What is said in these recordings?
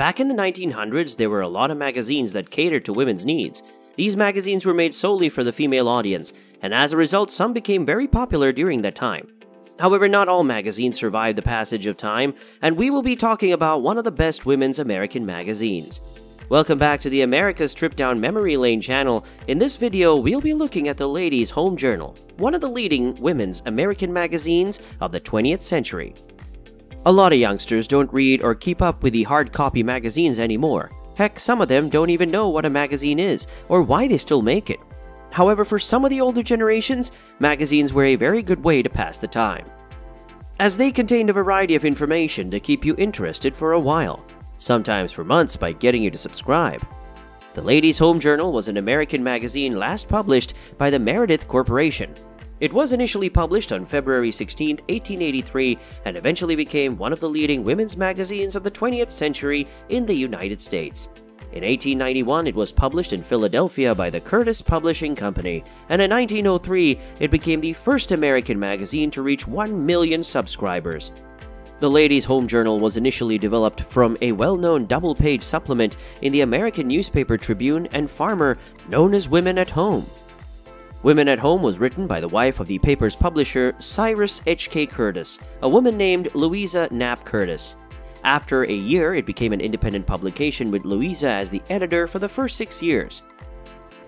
Back in the 1900s, there were a lot of magazines that catered to women's needs. These magazines were made solely for the female audience, and as a result, some became very popular during that time. However, not all magazines survived the passage of time, and we will be talking about one of the best women's American magazines. Welcome back to the America's Trip Down Memory Lane channel. In this video, we'll be looking at the Ladies' Home Journal, one of the leading women's American magazines of the 20th century. A lot of youngsters don't read or keep up with the hard copy magazines anymore. Heck, some of them don't even know what a magazine is or why they still make it. However, for some of the older generations, magazines were a very good way to pass the time, as they contained a variety of information to keep you interested for a while, sometimes for months by getting you to subscribe. The Ladies' Home Journal was an American magazine last published by the Meredith Corporation it was initially published on February 16, 1883, and eventually became one of the leading women's magazines of the 20th century in the United States. In 1891, it was published in Philadelphia by the Curtis Publishing Company, and in 1903, it became the first American magazine to reach 1 million subscribers. The Ladies' Home Journal was initially developed from a well known double page supplement in the American newspaper Tribune and Farmer known as Women at Home. Women at Home was written by the wife of the paper's publisher, Cyrus H.K. Curtis, a woman named Louisa Knapp Curtis. After a year, it became an independent publication with Louisa as the editor for the first six years.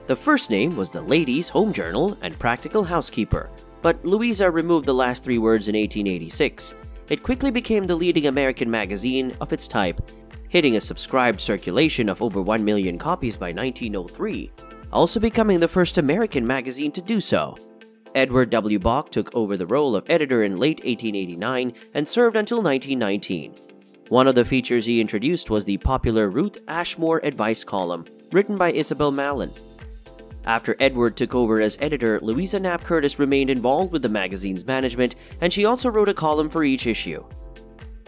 The first name was the Ladies' Home Journal and Practical Housekeeper, but Louisa removed the last three words in 1886. It quickly became the leading American magazine of its type, hitting a subscribed circulation of over 1 million copies by 1903 also becoming the first American magazine to do so. Edward W. Bok took over the role of editor in late 1889 and served until 1919. One of the features he introduced was the popular Ruth Ashmore advice column, written by Isabel Mallon. After Edward took over as editor, Louisa Knapp Curtis remained involved with the magazine's management, and she also wrote a column for each issue.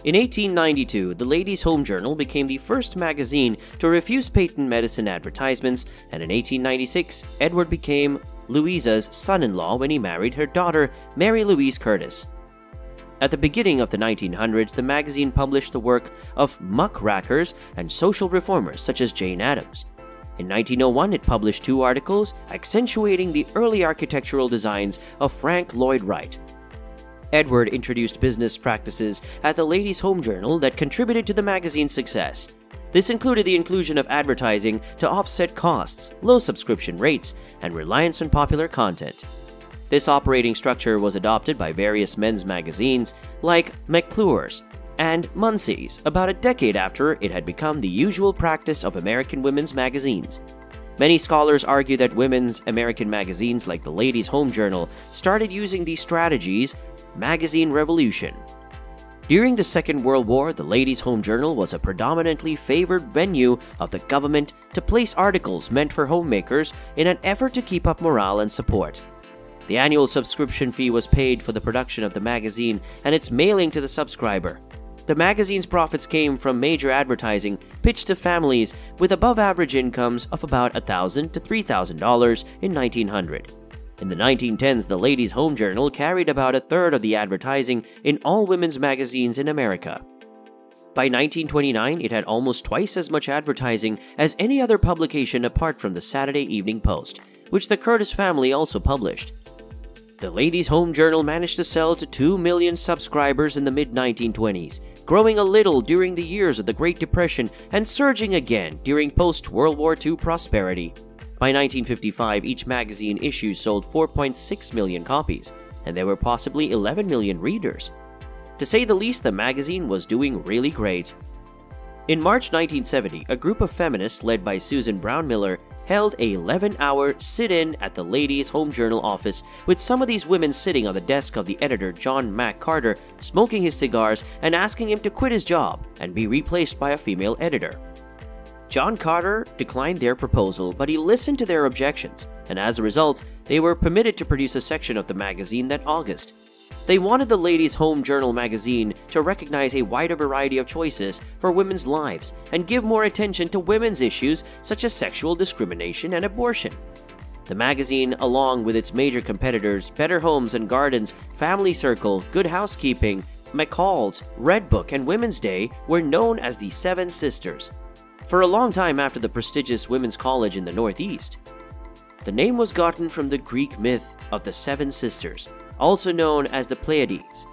In 1892, the Ladies' Home Journal became the first magazine to refuse patent medicine advertisements, and in 1896, Edward became Louisa's son in law when he married her daughter, Mary Louise Curtis. At the beginning of the 1900s, the magazine published the work of muckrakers and social reformers such as Jane Addams. In 1901, it published two articles accentuating the early architectural designs of Frank Lloyd Wright. Edward introduced business practices at the Ladies' Home Journal that contributed to the magazine's success. This included the inclusion of advertising to offset costs, low subscription rates, and reliance on popular content. This operating structure was adopted by various men's magazines like McClure's and Munsey's about a decade after it had become the usual practice of American women's magazines. Many scholars argue that women's American magazines like the Ladies' Home Journal started using these strategies magazine revolution. During the Second World War, the Ladies' Home Journal was a predominantly favored venue of the government to place articles meant for homemakers in an effort to keep up morale and support. The annual subscription fee was paid for the production of the magazine and its mailing to the subscriber. The magazine's profits came from major advertising pitched to families with above average incomes of about 1,000 to $3,000 in 1900. In the 1910s, the Ladies' Home Journal carried about a third of the advertising in all women's magazines in America. By 1929, it had almost twice as much advertising as any other publication apart from the Saturday Evening Post, which the Curtis family also published. The Ladies' Home Journal managed to sell to 2 million subscribers in the mid 1920s, growing a little during the years of the Great Depression and surging again during post World War II prosperity. By 1955, each magazine issue sold 4.6 million copies, and there were possibly 11 million readers. To say the least, the magazine was doing really great. In March 1970, a group of feminists led by Susan Brownmiller held a 11-hour sit-in at the Ladies' Home Journal office with some of these women sitting on the desk of the editor John Mack Carter smoking his cigars and asking him to quit his job and be replaced by a female editor. John Carter declined their proposal, but he listened to their objections, and as a result, they were permitted to produce a section of the magazine that August. They wanted the Ladies' Home Journal magazine to recognize a wider variety of choices for women's lives and give more attention to women's issues such as sexual discrimination and abortion. The magazine, along with its major competitors Better Homes and Gardens, Family Circle, Good Housekeeping, McCall's, Redbook, and Women's Day were known as the Seven Sisters, for a long time after the prestigious women's college in the Northeast. The name was gotten from the Greek myth of the Seven Sisters, also known as the Pleiades.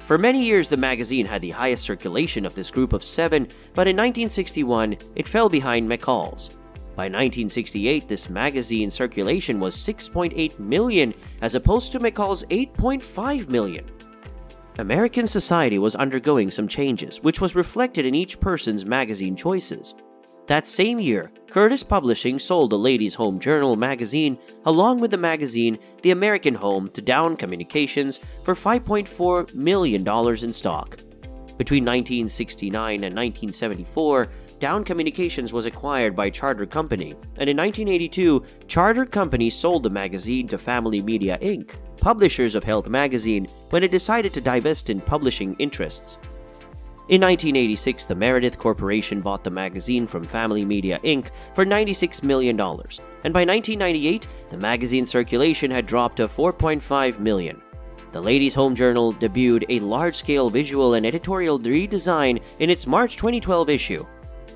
For many years, the magazine had the highest circulation of this group of seven, but in 1961, it fell behind McCall's. By 1968, this magazine circulation was 6.8 million as opposed to McCall's 8.5 million. American society was undergoing some changes, which was reflected in each person's magazine choices. That same year, Curtis Publishing sold the Ladies' Home Journal magazine along with the magazine The American Home to Downe Communications for $5.4 million in stock. Between 1969 and 1974, Downe Communications was acquired by Charter Company, and in 1982, Charter Company sold the magazine to Family Media Inc., publishers of Health magazine, when it decided to divest in publishing interests. In 1986, the Meredith Corporation bought the magazine from Family Media Inc. for $96 million, and by 1998, the magazine's circulation had dropped to 4.5 million. The Ladies' Home Journal debuted a large-scale visual and editorial redesign in its March 2012 issue.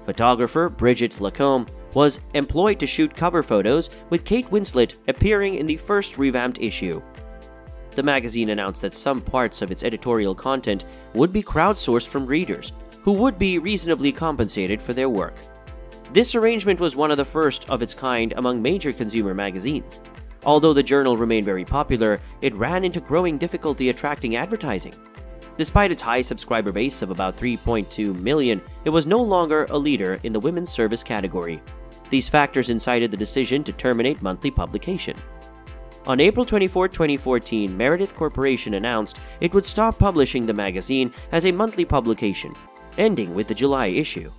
Photographer Brigitte Lacombe was employed to shoot cover photos with Kate Winslet appearing in the first revamped issue the magazine announced that some parts of its editorial content would be crowdsourced from readers, who would be reasonably compensated for their work. This arrangement was one of the first of its kind among major consumer magazines. Although the journal remained very popular, it ran into growing difficulty attracting advertising. Despite its high subscriber base of about 3.2 million, it was no longer a leader in the women's service category. These factors incited the decision to terminate monthly publication. On April 24, 2014, Meredith Corporation announced it would stop publishing the magazine as a monthly publication, ending with the July issue.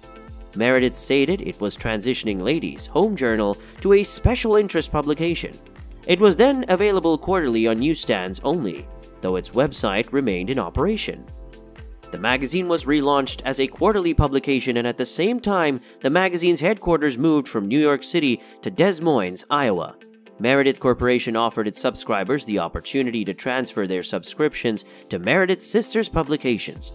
Meredith stated it was transitioning Ladies' Home Journal to a special interest publication. It was then available quarterly on newsstands only, though its website remained in operation. The magazine was relaunched as a quarterly publication, and at the same time, the magazine's headquarters moved from New York City to Des Moines, Iowa, Meredith Corporation offered its subscribers the opportunity to transfer their subscriptions to Meredith's Sisters Publications.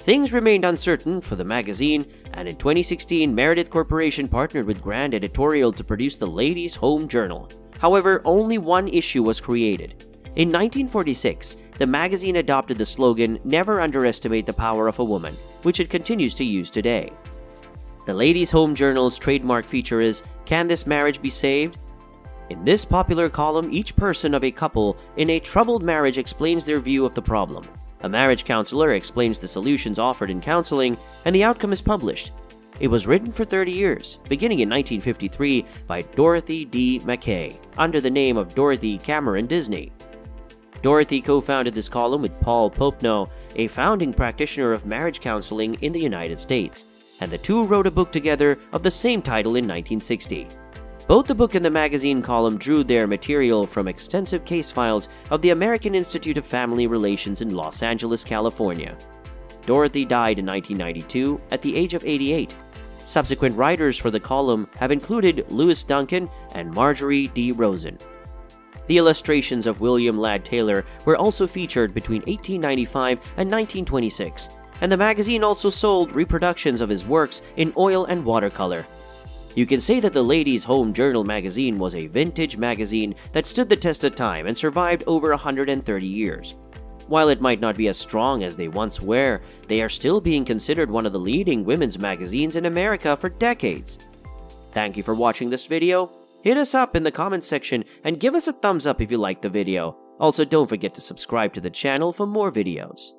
Things remained uncertain for the magazine, and in 2016, Meredith Corporation partnered with Grand Editorial to produce the Ladies' Home Journal. However, only one issue was created. In 1946, the magazine adopted the slogan, Never underestimate the power of a woman, which it continues to use today. The Ladies' Home Journal's trademark feature is Can This Marriage Be Saved? In this popular column, each person of a couple in a troubled marriage explains their view of the problem. A marriage counselor explains the solutions offered in counseling, and the outcome is published. It was written for 30 years, beginning in 1953 by Dorothy D. McKay, under the name of Dorothy Cameron Disney. Dorothy co-founded this column with Paul Popenoe, a founding practitioner of marriage counseling in the United States, and the two wrote a book together of the same title in 1960. Both the book and the magazine column drew their material from extensive case files of the American Institute of Family Relations in Los Angeles, California. Dorothy died in 1992 at the age of 88. Subsequent writers for the column have included Lois Duncan and Margery D. Rosen. The illustrations of William Ladd Taylor were also featured between 1895 and 1926, and the magazine also sold reproductions of his works in oil and watercolor. You can say that the Ladies' Home Journal magazine was a vintage magazine that stood the test of time and survived over 130 years. While it might not be as strong as they once were, they are still being considered one of the leading women's magazines in America for decades. Thank you for watching this video. Hit us up in the comments section and give us a thumbs up if you liked the video. Also, don't forget to subscribe to the channel for more videos.